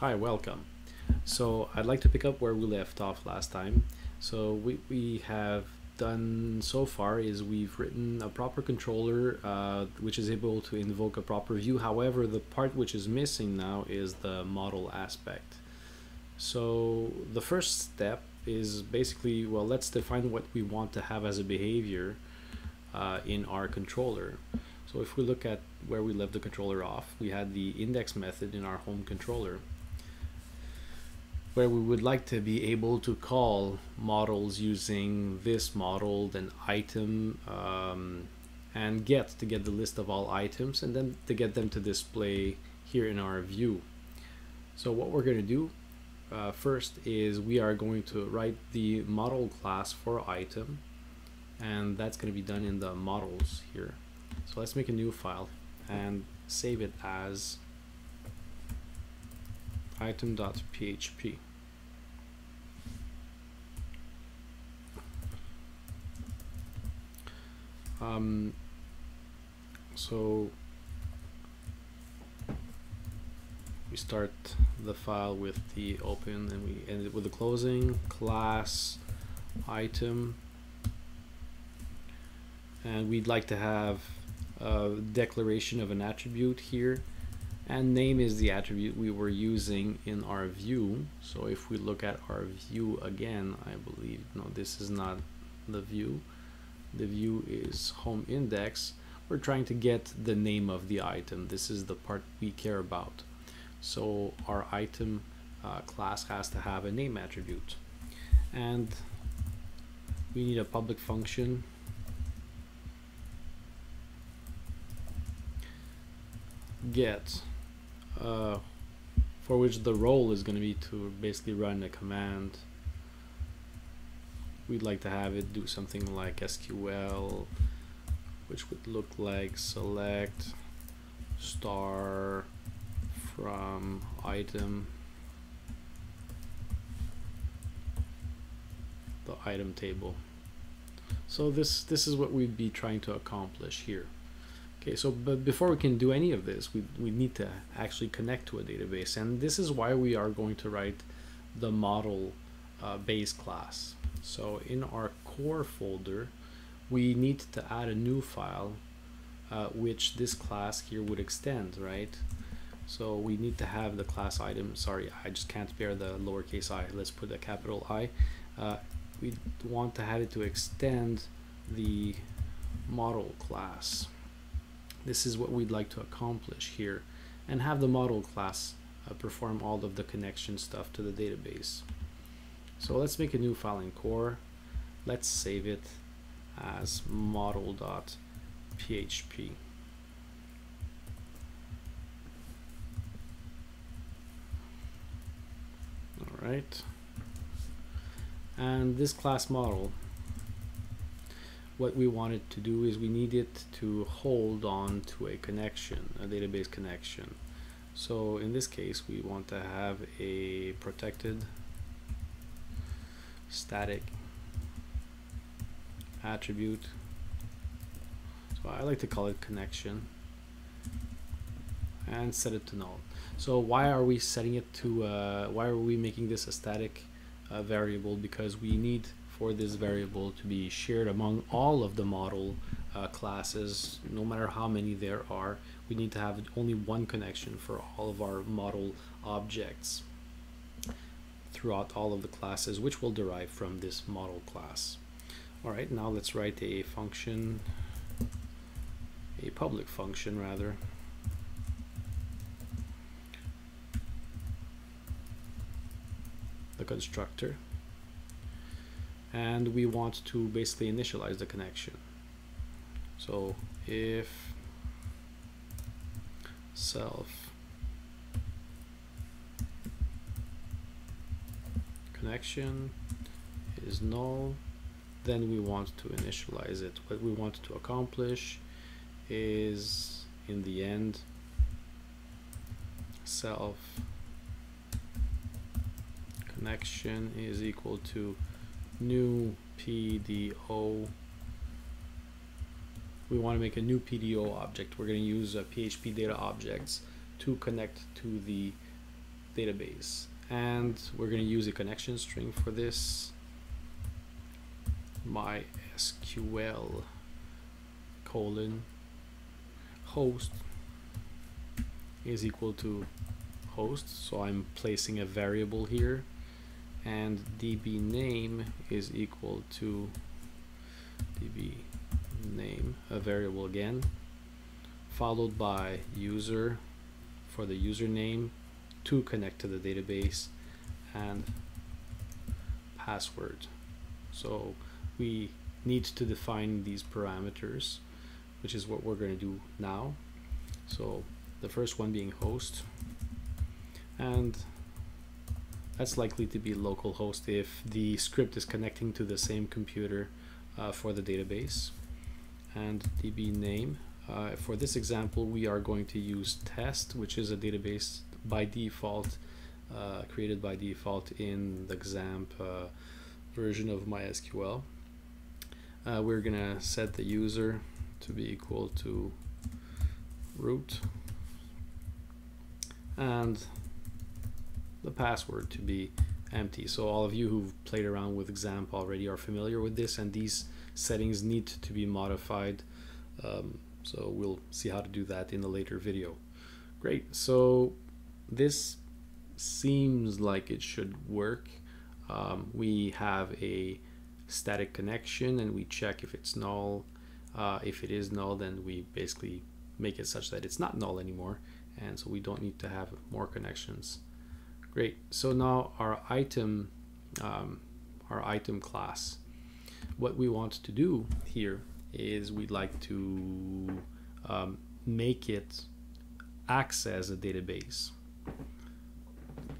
Hi, welcome. So I'd like to pick up where we left off last time. So we, we have done so far is we've written a proper controller uh, which is able to invoke a proper view. However, the part which is missing now is the model aspect. So the first step is basically, well, let's define what we want to have as a behavior uh, in our controller. So if we look at where we left the controller off, we had the index method in our home controller where we would like to be able to call models using this model, then item, um, and get to get the list of all items, and then to get them to display here in our view. So what we're going to do uh, first is we are going to write the model class for item, and that's going to be done in the models here. So let's make a new file and save it as item.php. Um, so we start the file with the open and we end it with the closing class item. And we'd like to have a declaration of an attribute here. And name is the attribute we were using in our view. So if we look at our view again I believe no this is not the view the view is home index we're trying to get the name of the item. This is the part we care about. So our item uh, class has to have a name attribute. And we need a public function. Get uh, for which the role is going to be to basically run a command we'd like to have it do something like SQL which would look like select star from item the item table. So this this is what we'd be trying to accomplish here. Okay so but before we can do any of this we, we need to actually connect to a database. And this is why we are going to write the model uh, base class so in our core folder, we need to add a new file uh, which this class here would extend, right? So we need to have the class item, sorry, I just can't bear the lowercase i, let's put a capital I. Uh, we want to have it to extend the model class. This is what we'd like to accomplish here and have the model class uh, perform all of the connection stuff to the database. So let's make a new file in core. Let's save it as model.php. All right. And this class model, what we wanted to do is we need it to hold on to a connection, a database connection. So in this case, we want to have a protected static attribute. So I like to call it connection and set it to null. So why are we setting it to uh, why are we making this a static uh, variable? Because we need for this variable to be shared among all of the model uh, classes no matter how many there are. We need to have only one connection for all of our model objects throughout all of the classes which will derive from this model class. Alright, now let's write a function, a public function rather. The constructor. And we want to basically initialize the connection. So if self connection is null then we want to initialize it. What we want to accomplish is in the end self connection is equal to new PDO we want to make a new PDO object. We're going to use uh, a PHP data objects to connect to the database and we're going to use a connection string for this. Mysql colon host is equal to host. So I'm placing a variable here. And db name is equal to db name a variable again followed by user for the username to connect to the database and password. So we need to define these parameters which is what we're going to do now. So the first one being host. And that's likely to be localhost if the script is connecting to the same computer uh, for the database. And db name uh, for this example we are going to use test which is a database by default uh, created by default in the XAMPP uh, version of MySQL uh, we're gonna set the user to be equal to root and the password to be empty. So all of you who've played around with XAMPP already are familiar with this and these settings need to be modified. Um, so we'll see how to do that in a later video. Great, so this seems like it should work. Um, we have a static connection and we check if it's null. Uh, if it is null, then we basically make it such that it's not null anymore. And so we don't need to have more connections. Great. So now our item, um, our item class, what we want to do here is we'd like to um, make it access a database.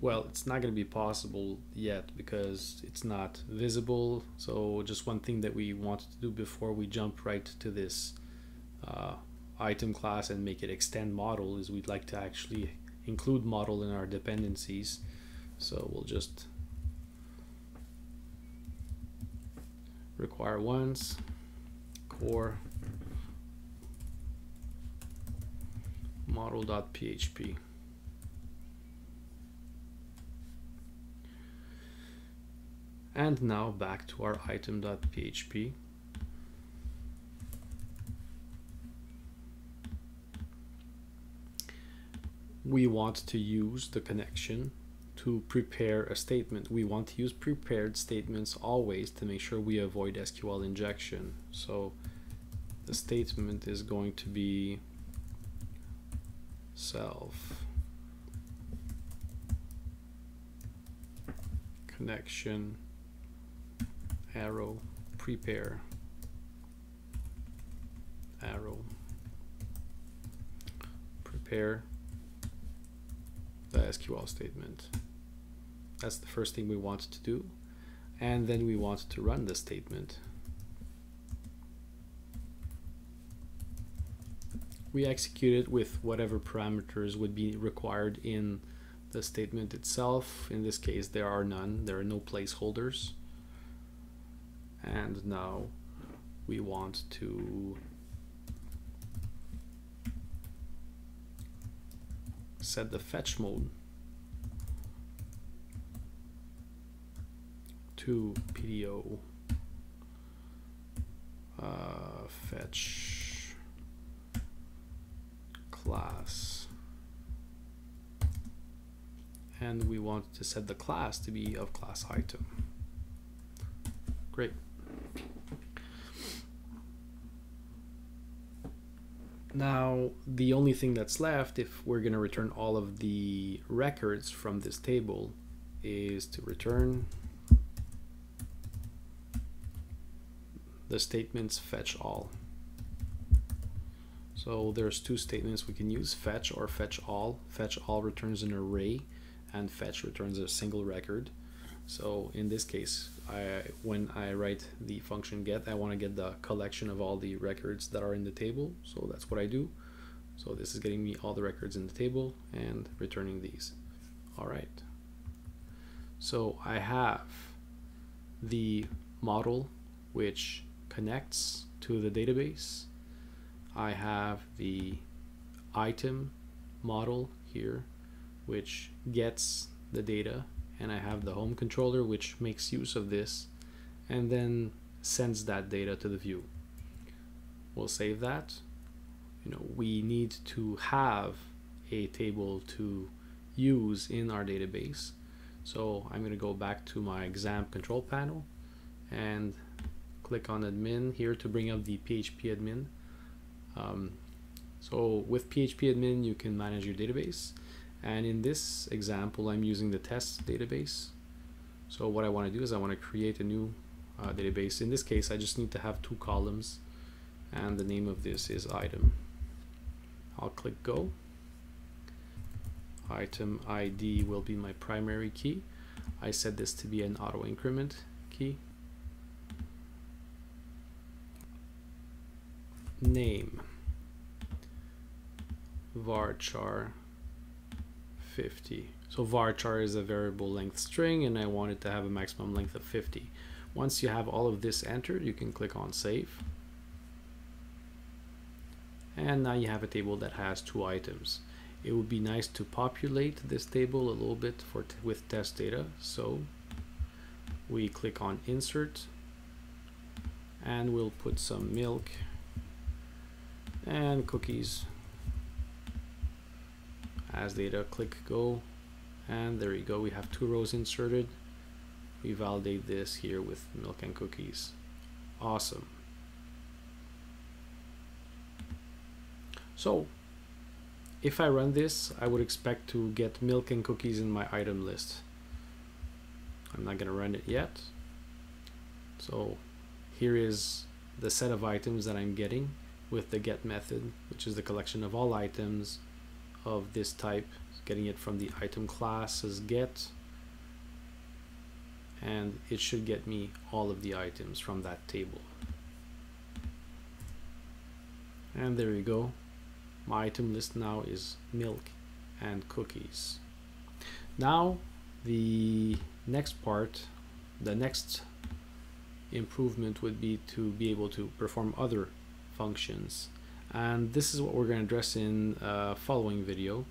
Well, it's not going to be possible yet because it's not visible. So just one thing that we want to do before we jump right to this uh, item class and make it extend model is we'd like to actually include model in our dependencies. So we'll just require once core model.php. And now back to our item.php. we want to use the connection to prepare a statement. We want to use prepared statements always to make sure we avoid SQL injection. So the statement is going to be self connection arrow prepare arrow prepare the SQL statement. That's the first thing we want to do. And then we want to run the statement. We execute it with whatever parameters would be required in the statement itself. In this case, there are none. There are no placeholders. And now we want to set the fetch mode to PDO uh, fetch class. And we want to set the class to be of class item. Great Now, the only thing that's left, if we're going to return all of the records from this table, is to return the statements fetch all. So there's two statements we can use, fetch or fetch all. Fetch all returns an array and fetch returns a single record. So in this case, I, when I write the function get, I want to get the collection of all the records that are in the table. So that's what I do. So this is getting me all the records in the table and returning these. All right. So I have the model which connects to the database. I have the item model here which gets the data and I have the home controller which makes use of this and then sends that data to the view. We'll save that. You know, we need to have a table to use in our database. So I'm going to go back to my XAMPP control panel and click on admin here to bring up the PHP admin. Um, so with PHP admin you can manage your database and in this example I'm using the test database. So what I want to do is I want to create a new uh, database. In this case I just need to have two columns and the name of this is item. I'll click go item ID will be my primary key. I set this to be an auto increment key. Name varchar 50. So varchar is a variable length string and I want it to have a maximum length of 50. Once you have all of this entered, you can click on save. And now you have a table that has two items it would be nice to populate this table a little bit for with test data so we click on insert and we'll put some milk and cookies as data click go and there you go we have two rows inserted we validate this here with milk and cookies awesome so if I run this, I would expect to get milk and cookies in my item list. I'm not going to run it yet. So here is the set of items that I'm getting with the get method, which is the collection of all items of this type, getting it from the item class as get, and it should get me all of the items from that table. And there you go. My item list now is milk and cookies. Now the next part the next improvement would be to be able to perform other functions and this is what we're going to address in a following video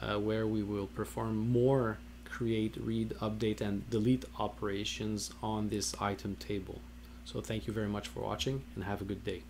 uh, where we will perform more create read update and delete operations on this item table. So thank you very much for watching and have a good day